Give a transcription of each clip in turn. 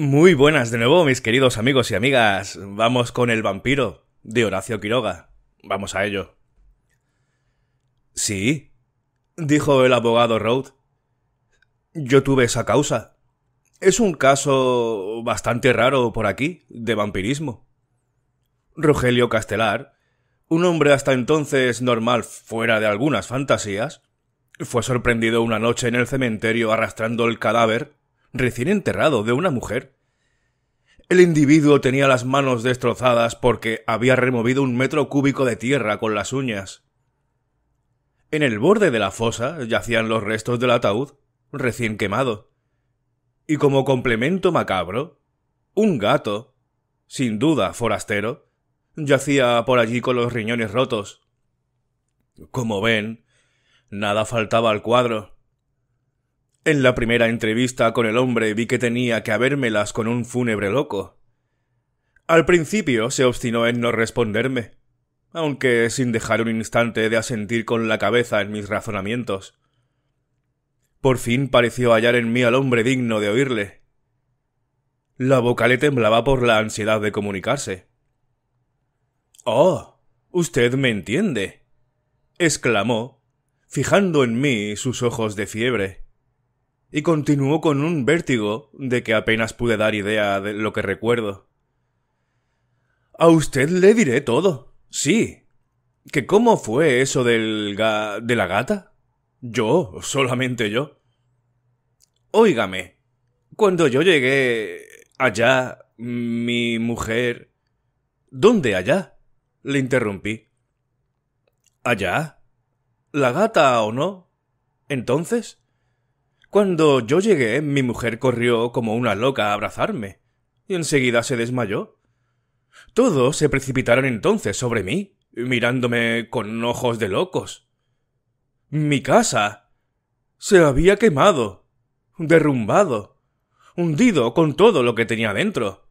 Muy buenas de nuevo, mis queridos amigos y amigas. Vamos con El vampiro, de Horacio Quiroga. Vamos a ello. Sí, dijo el abogado Road. Yo tuve esa causa. Es un caso bastante raro por aquí, de vampirismo. Rogelio Castelar, un hombre hasta entonces normal fuera de algunas fantasías, fue sorprendido una noche en el cementerio arrastrando el cadáver recién enterrado de una mujer. El individuo tenía las manos destrozadas porque había removido un metro cúbico de tierra con las uñas. En el borde de la fosa yacían los restos del ataúd, recién quemado. Y como complemento macabro, un gato, sin duda forastero, yacía por allí con los riñones rotos. Como ven, nada faltaba al cuadro. En la primera entrevista con el hombre vi que tenía que habérmelas con un fúnebre loco. Al principio se obstinó en no responderme, aunque sin dejar un instante de asentir con la cabeza en mis razonamientos. Por fin pareció hallar en mí al hombre digno de oírle. La boca le temblaba por la ansiedad de comunicarse. Oh. Usted me entiende. exclamó, fijando en mí sus ojos de fiebre y continuó con un vértigo de que apenas pude dar idea de lo que recuerdo. A usted le diré todo. Sí. ¿Que cómo fue eso del ga de la gata? Yo, solamente yo. Óigame, cuando yo llegué allá, mi mujer. ¿Dónde allá? le interrumpí. ¿Allá? ¿La gata o no? Entonces, cuando yo llegué, mi mujer corrió como una loca a abrazarme, y enseguida se desmayó. Todos se precipitaron entonces sobre mí, mirándome con ojos de locos. Mi casa se había quemado, derrumbado, hundido con todo lo que tenía dentro.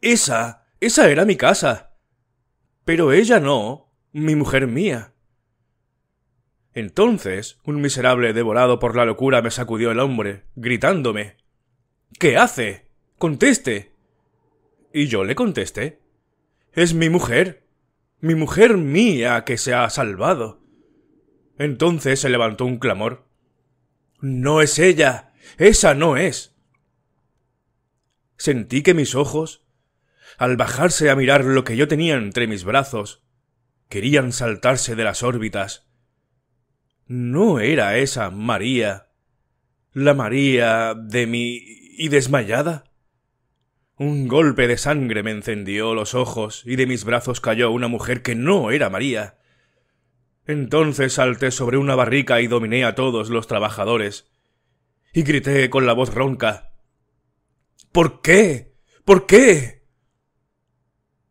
Esa, esa era mi casa. Pero ella no, mi mujer mía. Entonces, un miserable devorado por la locura me sacudió el hombre, gritándome ¿Qué hace? Conteste. Y yo le contesté Es mi mujer. Mi mujer mía que se ha salvado. Entonces se levantó un clamor. No es ella. Esa no es. Sentí que mis ojos, al bajarse a mirar lo que yo tenía entre mis brazos, querían saltarse de las órbitas ¿No era esa María? ¿La María de mi... y desmayada? Un golpe de sangre me encendió los ojos y de mis brazos cayó una mujer que no era María. Entonces salté sobre una barrica y dominé a todos los trabajadores. Y grité con la voz ronca. ¿Por qué? ¿Por qué?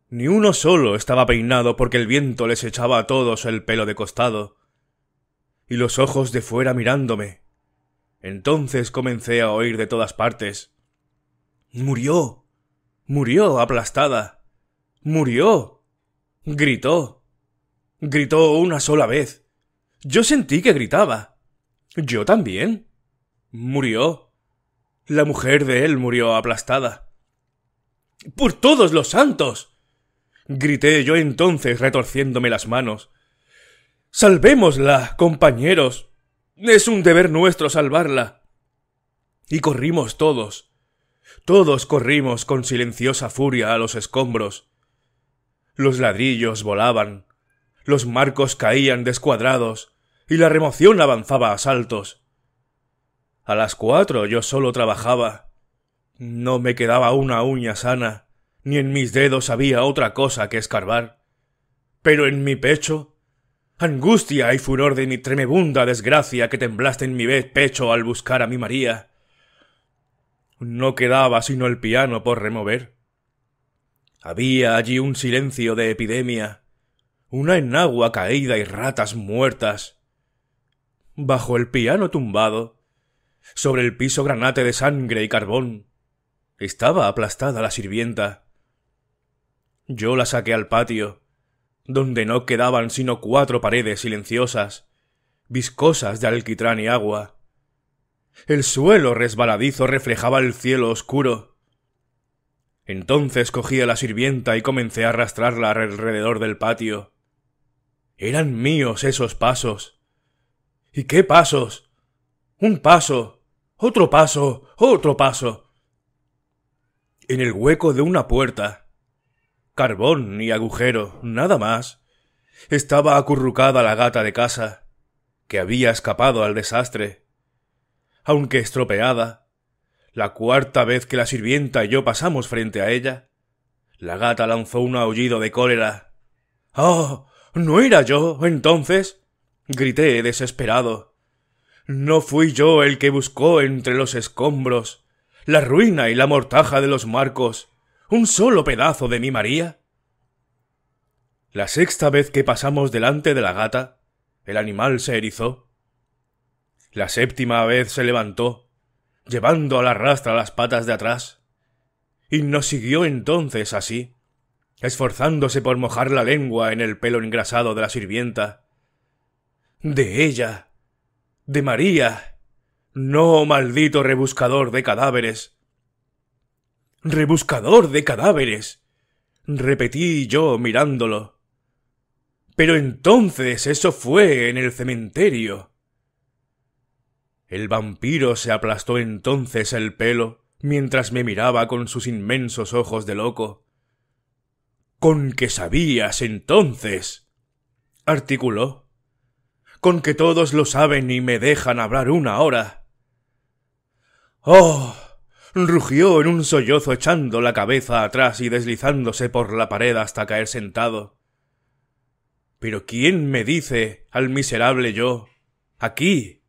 Ni uno solo estaba peinado porque el viento les echaba a todos el pelo de costado y los ojos de fuera mirándome. Entonces comencé a oír de todas partes. Murió. Murió aplastada. Murió. Gritó. Gritó una sola vez. Yo sentí que gritaba. Yo también. Murió. La mujer de él murió aplastada. ¡Por todos los santos! grité yo entonces retorciéndome las manos Salvémosla, compañeros. Es un deber nuestro salvarla. Y corrimos todos. Todos corrimos con silenciosa furia a los escombros. Los ladrillos volaban, los marcos caían descuadrados, y la remoción avanzaba a saltos. A las cuatro yo solo trabajaba. No me quedaba una uña sana, ni en mis dedos había otra cosa que escarbar. Pero en mi pecho Angustia y furor de mi tremebunda desgracia que temblaste en mi pecho al buscar a mi María. No quedaba sino el piano por remover. Había allí un silencio de epidemia, una enagua caída y ratas muertas. Bajo el piano tumbado, sobre el piso granate de sangre y carbón, estaba aplastada la sirvienta. Yo la saqué al patio, donde no quedaban sino cuatro paredes silenciosas, viscosas de alquitrán y agua. El suelo resbaladizo reflejaba el cielo oscuro, Entonces cogí a la sirvienta y comencé a arrastrarla alrededor del patio. Eran míos esos pasos. ¿Y qué pasos? Un paso, otro paso, otro paso. En el hueco de una puerta. Carbón y agujero, nada más. Estaba acurrucada la gata de casa, que había escapado al desastre. Aunque estropeada, la cuarta vez que la sirvienta y yo pasamos frente a ella, la gata lanzó un aullido de cólera. ¡Oh! ¿No era yo, entonces? grité desesperado. ¿No fui yo el que buscó entre los escombros la ruina y la mortaja de los marcos un solo pedazo de mi María? La sexta vez que pasamos delante de la gata, el animal se erizó. La séptima vez se levantó, llevando a la rastra las patas de atrás, y nos siguió entonces así, esforzándose por mojar la lengua en el pelo engrasado de la sirvienta. De ella. De María. No, maldito rebuscador de cadáveres. Rebuscador de cadáveres. repetí yo mirándolo. Pero entonces eso fue en el cementerio. El vampiro se aplastó entonces el pelo mientras me miraba con sus inmensos ojos de loco. Con que sabías entonces. articuló. Con que todos lo saben y me dejan hablar una hora. Oh. Rugió en un sollozo echando la cabeza atrás y deslizándose por la pared hasta caer sentado. Pero ¿quién me dice al miserable yo? Aquí.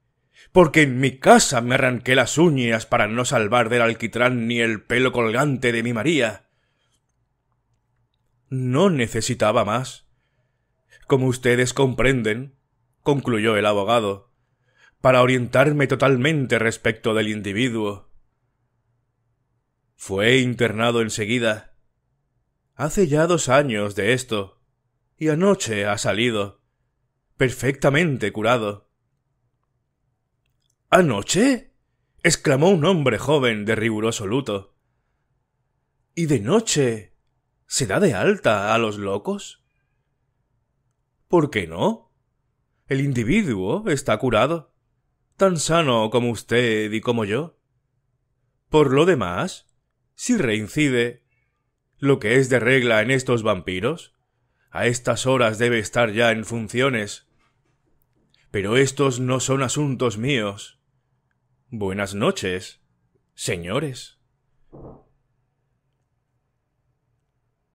Porque en mi casa me arranqué las uñas para no salvar del alquitrán ni el pelo colgante de mi María. No necesitaba más. Como ustedes comprenden, concluyó el abogado, para orientarme totalmente respecto del individuo. Fue internado enseguida. Hace ya dos años de esto, y anoche ha salido, perfectamente curado. ¿Anoche? exclamó un hombre joven de riguroso luto. ¿Y de noche ¿Se da de alta a los locos? ¿Por qué no? El individuo está curado, tan sano como usted y como yo. Por lo demás, si reincide, lo que es de regla en estos vampiros, a estas horas debe estar ya en funciones. Pero estos no son asuntos míos. Buenas noches, señores.